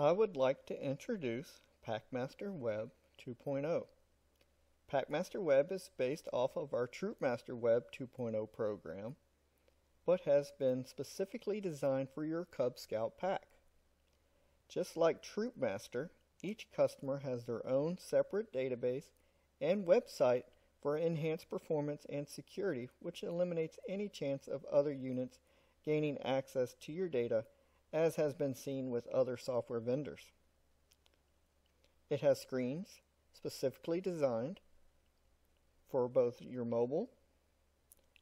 I would like to introduce Packmaster Web 2.0. Packmaster Web is based off of our Troopmaster Web 2.0 program, but has been specifically designed for your Cub Scout pack. Just like Troopmaster, each customer has their own separate database and website for enhanced performance and security, which eliminates any chance of other units gaining access to your data, as has been seen with other software vendors. It has screens specifically designed for both your mobile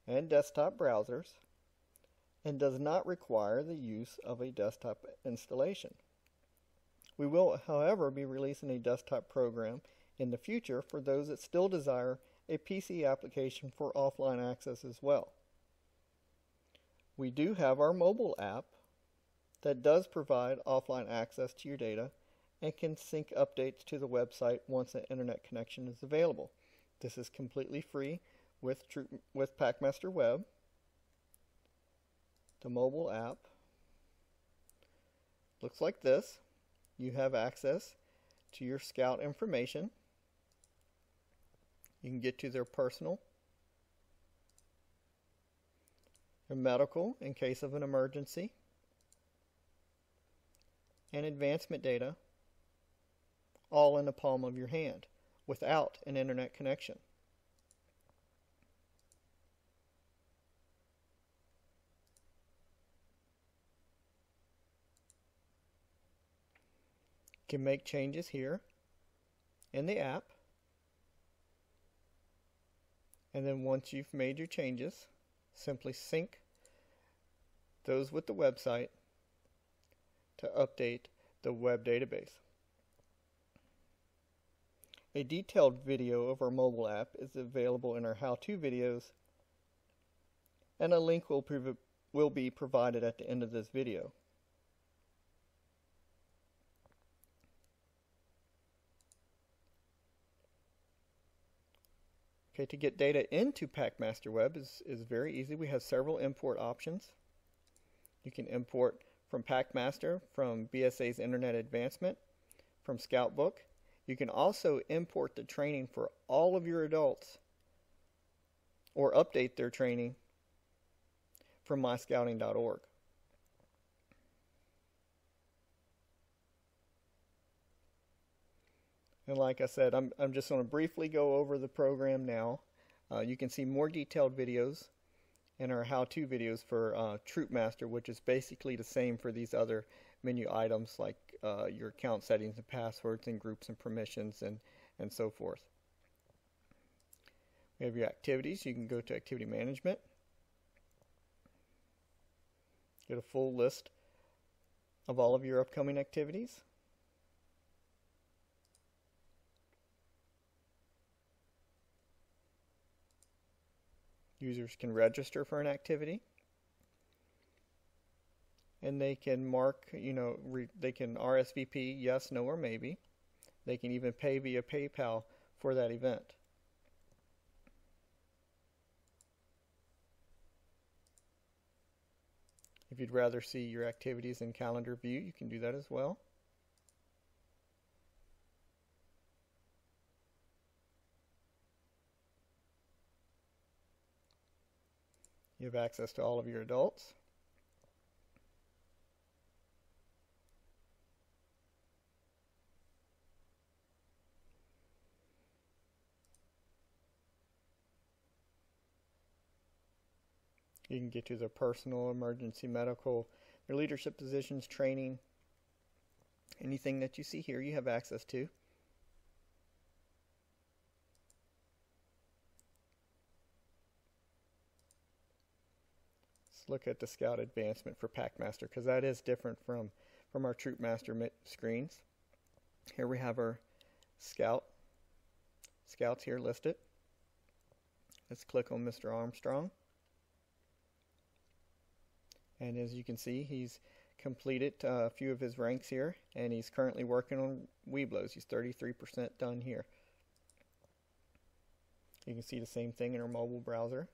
and desktop browsers and does not require the use of a desktop installation. We will, however, be releasing a desktop program in the future for those that still desire a PC application for offline access as well. We do have our mobile app that does provide offline access to your data and can sync updates to the website once an internet connection is available. This is completely free with, with Packmaster Web, the mobile app. Looks like this. You have access to your scout information. You can get to their personal, their medical in case of an emergency, and advancement data all in the palm of your hand without an internet connection. You can make changes here in the app and then once you've made your changes simply sync those with the website to update the web database. A detailed video of our mobile app is available in our how-to videos and a link will, will be provided at the end of this video. Okay, to get data into Packmaster Web is, is very easy. We have several import options. You can import from Packmaster, from BSA's Internet Advancement, from Scoutbook. You can also import the training for all of your adults or update their training from myscouting.org. And like I said, I'm, I'm just going to briefly go over the program now. Uh, you can see more detailed videos in our how-to videos for uh, Troopmaster, which is basically the same for these other menu items like uh, your account settings and passwords and groups and permissions and, and so forth. We have your activities. You can go to Activity Management. Get a full list of all of your upcoming activities. Users can register for an activity and they can mark, you know, they can RSVP yes, no, or maybe. They can even pay via PayPal for that event. If you'd rather see your activities in calendar view, you can do that as well. You have access to all of your adults. You can get to the personal, emergency, medical, your leadership positions, training, anything that you see here you have access to. Look at the Scout advancement for Packmaster because that is different from, from our Troopmaster screens. Here we have our Scout. Scouts here listed. Let's click on Mr. Armstrong. And as you can see, he's completed uh, a few of his ranks here, and he's currently working on Webelos. He's 33% done here. You can see the same thing in our mobile browser.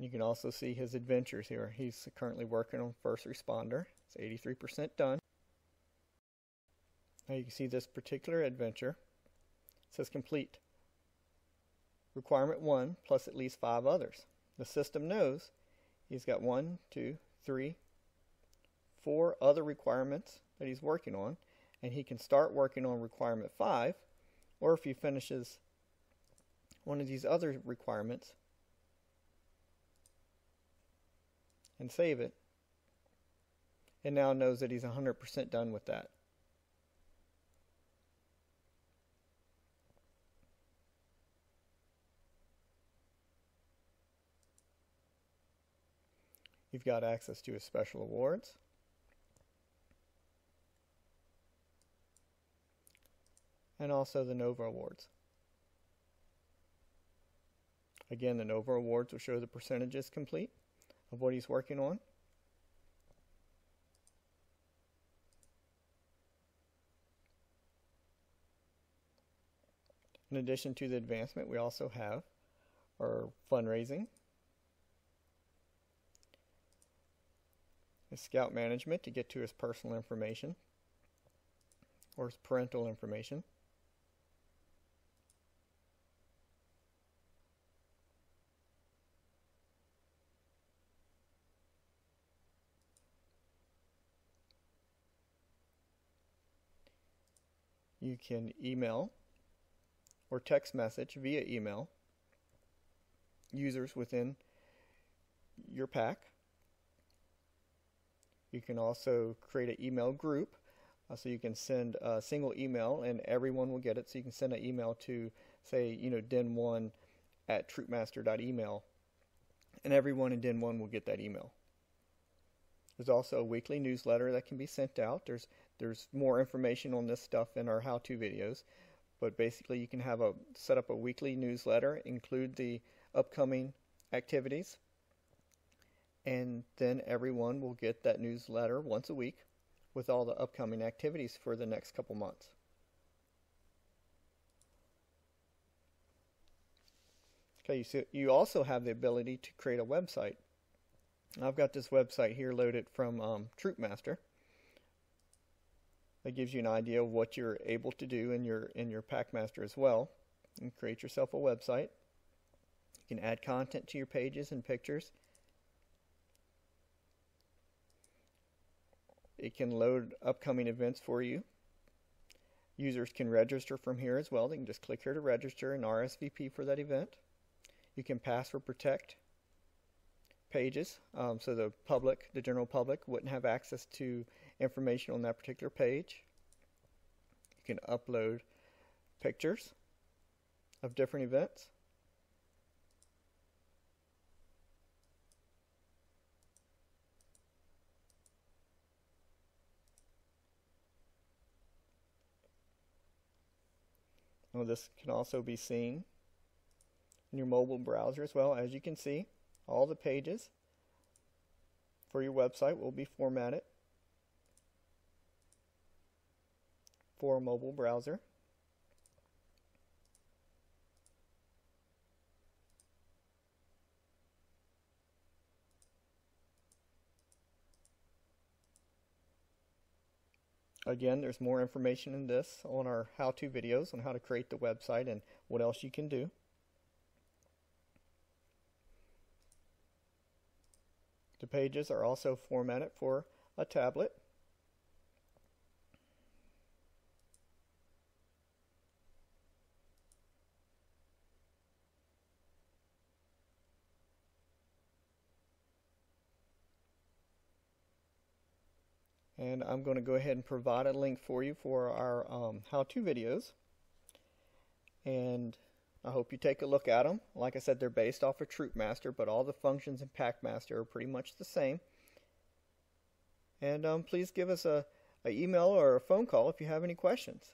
And you can also see his adventures here. He's currently working on First Responder. It's 83% done. Now you can see this particular adventure. It says complete. Requirement 1 plus at least 5 others. The system knows he's got one, two, three, four other requirements that he's working on, and he can start working on requirement 5, or if he finishes one of these other requirements and save it, it now knows that he's 100% done with that. You've got access to his special awards. And also the NOVA Awards. Again, the NOVA Awards will show the percentages complete of what he's working on. In addition to the advancement, we also have our fundraising his scout management to get to his personal information or his parental information. You can email or text message via email users within your pack you can also create an email group. Uh, so you can send a single email and everyone will get it. So you can send an email to, say, you know, den1 at troopmaster.email and everyone in den1 will get that email. There's also a weekly newsletter that can be sent out. There's there's more information on this stuff in our how-to videos, but basically you can have a set up a weekly newsletter, include the upcoming activities, and then everyone will get that newsletter once a week with all the upcoming activities for the next couple months. Okay, you, you also have the ability to create a website. I've got this website here loaded from um, TroopMaster. That gives you an idea of what you're able to do in your in your Packmaster as well. And create yourself a website. You can add content to your pages and pictures. It can load upcoming events for you. Users can register from here as well. They can just click here to register and RSVP for that event. You can password protect pages um, so the public, the general public, wouldn't have access to information on that particular page. You can upload pictures of different events. Well, this can also be seen in your mobile browser as well. As you can see, all the pages for your website will be formatted for a mobile browser. Again, there's more information in this on our how-to videos on how to create the website and what else you can do. Pages are also formatted for a tablet. and I'm going to go ahead and provide a link for you for our um, how-to videos and I hope you take a look at them. Like I said, they're based off of TroopMaster, but all the functions in Packmaster are pretty much the same. And um, please give us a, a email or a phone call if you have any questions.